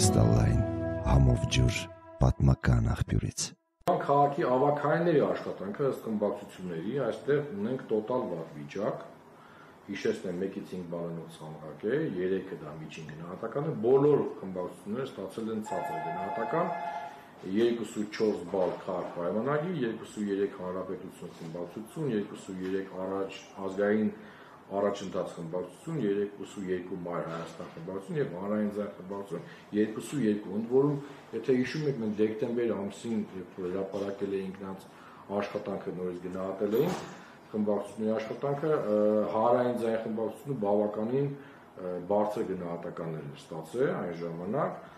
Կրիստալային համով ջուր պատմական աղբյուրից։ Քաղաքի ավակայինների աշխատանքը ըստ կմբակցությունների այստեղ ունենք տոտալ վատ վիճակ։ Հիշեցնեմ 1-ից 5 բանանոց համակարգ է, 3-ը դա միջին գնահատականը, բոլոր կմբակցությունները ստացել են ցածր գնահատական, 2.4 բալ քաղաք պայմանագիր, 2.3 հանրապետություն կմբակցություն, 2.3 առաջ ազգային առաջընթաց խմբակցություն, 3.2 մայր Հայաստան խմբակցություն եւ հանրային ձայն խմբակցություն 2.2 ընդ որում եթե հիշում եք մենք դեկտեմբեր ամսին երբ հրապարակել էինք նրանց աշխատանքը նորից գնահատել էինք խմբակցությունների աշխատանքը հանրային ձայն խմբակցությունը բավականին բարձր գնահատականներ ստացել այն ժամանակ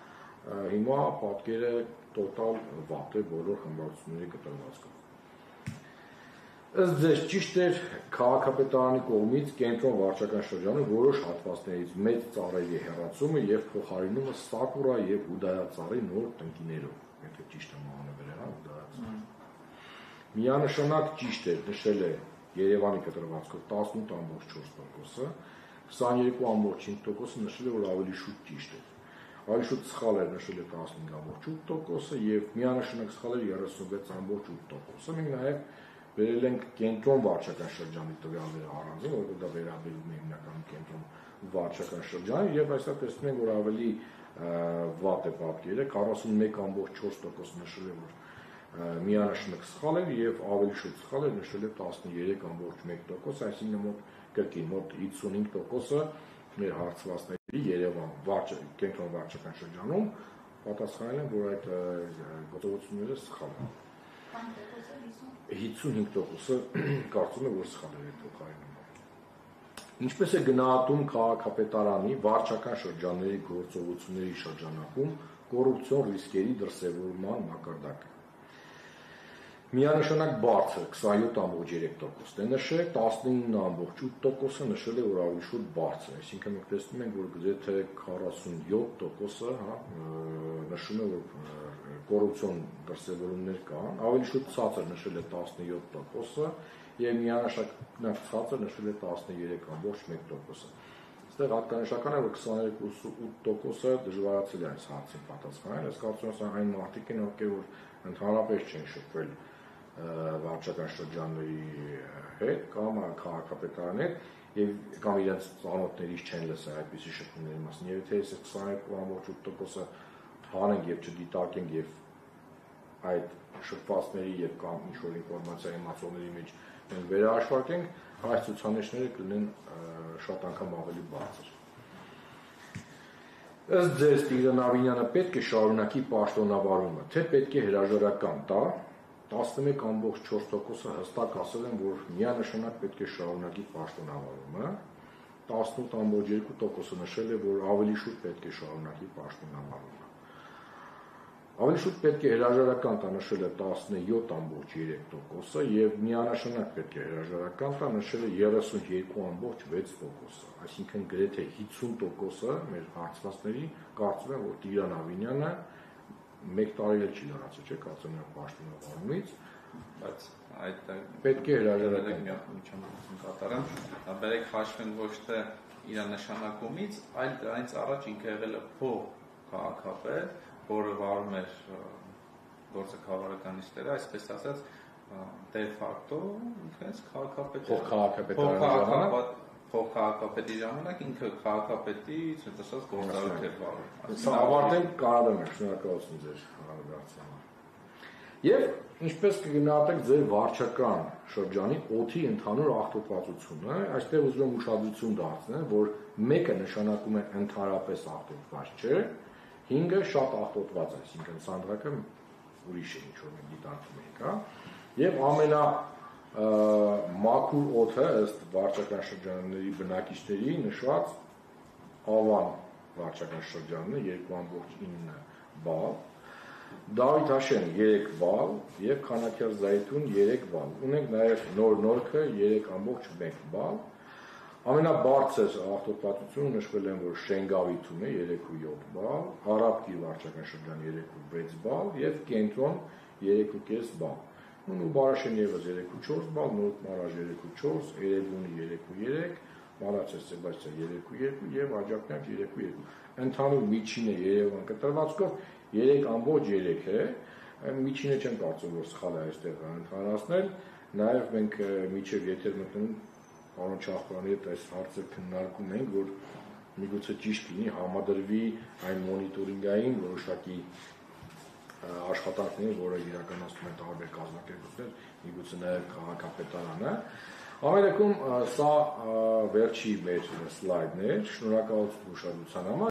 հիմա պատկերը տոտալ վատ է բոլոր խմբակցությունների կտրվածքով Ըստ ձեզ ճիշտ էր քաղաքապետարանի կողմից կենտրոն վարչական շրջանում որոշ հատվածներից մեծ ծառերի հեռացումը եւ փոխարինումը սակուրա եւ ուդայա ծառի նոր տնկիներով, եթե ճիշտ եմ անունը հա ուդայա։ Միանշանակ ճիշտ էր նշել է Երևանի կտրվածքով 18.4%-ը, 22.5%-ը նշել է որ ավելի շուտ ճիշտ է ավելի շուտ սխալ էր նշել է 15.8%-ը եւ միանշանակ սխալ էր 36.8%-ը։ Մենք նաեւ վերել ենք կենտրոն վարչական շրջանի տվյալները առանձին, որովհետեւ դա վերաբերում է հիմնականում կենտրոն վարչական շրջանի եւ այստեղ տեսնում ենք, որ ավելի վատ է պատկերը 41.4% նշել է որ միանշանակ սխալ էր եւ ավելի շուտ սխալ էր նշել է 13.1%, այսինքն մոտ կրկին մոտ 55%-ը մեր հարցվածների Երևան վարչ կենտրոն վարչական շրջանում պատասխանել են, որ այդ գործողությունները սխալ են։ 55%-ը կարծում է, որ սխալ է փոխարինում։ Ինչպես է գնահատում քաղաքապետարանի վարչական շրջանների գործողությունների շրջանակում կոռուպցիոն ռիսկերի դրսևորման մակարդակը։ Միանշանակ բարձր 27.3%-ն է նշել, 19.8%-ը նշել է, որ ավելի շուտ բարձր, այսինքն մենք տեսնում ենք, որ գրեթե 47%-ը, հա, նշում է, որ կոռուպցիոն դրսևորումներ կան, ավելի շուտ ցածր նշել է 17%-ը եւ միանշանակ ցածր նշել է 13.1%-ը։ Այստեղ հատկանշական է, որ 22.8%-ը դժվարացել է այս հարցին պատասխանել, ես կարծում եմ այն մարդիկ են, ովքեր որ ընդհանրապես չեն շփվել վարչական շրջանների հետ կամ քաղաքապետարանի հետ եւ կամ իրենց ծանոթներից չեն լսել այդպիսի շփումների մասին։ Եվ թե այս 22.8%-ը հանենք եւ չդիտարկենք եւ այդ շփվածների եւ կամ ինչ որ ինֆորմացիա իմացողների մեջ վերահաշվարկենք, այս ցուցանիշները կլինեն շատ անգամ ավելի բարձր։ Ըստ ձեզ Տիգրան Ավինյանը պետք է շարունակի պաշտոնավարումը, թե պետք է հրաժարական տա 11.4%-ը հստակ ասել են, որ միանշանակ պետք է շարունակի պաշտոնավարումը, 18.2%-ը նշել է, որ ավելի շուտ պետք է շարունակի պաշտոնավարումը։ Ավելի շուտ պետք է հրաժարական տա նշել է 17.3%-ը եւ միանշանակ պետք է հրաժարական տա նշել է 32.6%-ը, այսինքն գրեթե 50%-ը մեր հարցվածների կարծում են, որ Տիգրան Ավինյանը մեկ տարի էլ չի լրացել, չէ՞, կարծում եմ պաշտոնավարումից, բայց այդ պետք է հրաժարական միջամտություն կատարեմ, բերեք հաշվեն ոչ թե իր նշանակումից, այլ դրանից առաջ ինքը եղել է փող քաղաքապետ, որը վարում էր գործը քաղաքականիստերը, այսպես ասած, դե ֆակտո ինքնից քաղաքապետ փող քաղաքապետարանի փող քաղաքապետի ժամանակ ինքը քաղաքապետի, ասած ասած գործառույթ էր վարում։ Սա ավարտենք կարողam եք, շնորհակալություն ձեր համար։ Եվ ինչպես կգնահատեք ձեր վարչական շրջանի օթի ընդհանուր աղտոտվածությունը, այստեղ ուզում եմ ուշադրություն դարձնել, որ մեկը նշանակում է ընդհանրապես աղտոտված չէ, 5-ը շատ աղտոտված է, այսինքն սանդրակը ուրիշ է ինչ որ մենք դիտարկում ենք, հա։ Եվ ամենա մաքուր օդը ըստ վարչական շրջանների բնակիչների նշված Ավան վարչական շրջանն է 2.9 բալ, Դավիթ Հաշեն 3 բալ եւ Խանաքյար Զայթուն 3 բալ։ Ունենք նաեւ նոր նորքը 3.1 բալ։ Ամենաբարձր աղտոտվածությունը նշվել են, որ Շենգավիթում է 3.7 բալ, Արաբկի վարչական շրջան 3.6 բալ եւ Կենտրոն 3.5 բալ ու Բարաշեն եւս 3.4 բալ, Նորդ Մարաժ 3.4, Երևանի 3.3, Մարացես Սեբաստիան 3-2 եւ Աջափնյան 3-2։ Ընդհանուր միջինը Երևան կտրվածքով 3.3 է։ միջինը չեմ կարծում որ սխալ է այստեղ ընդհանրացնել։ Նաեւ մենք միջև եթեր մտնում պարոն Չախոյանի հետ այս հարցը քննարկում ենք, որ միգուցե ճիշտ լինի համադրվի այն մոնիտորինգային որոշակի աշխատանքներին, որը իրականացնում են տարբեր կազմակերպություններ, միգուցե նաև քաղաքապետարանը։ Ամենակում սա վերջի մեր սլայդն էր։ Շնորհակալություն ուշադրության համար։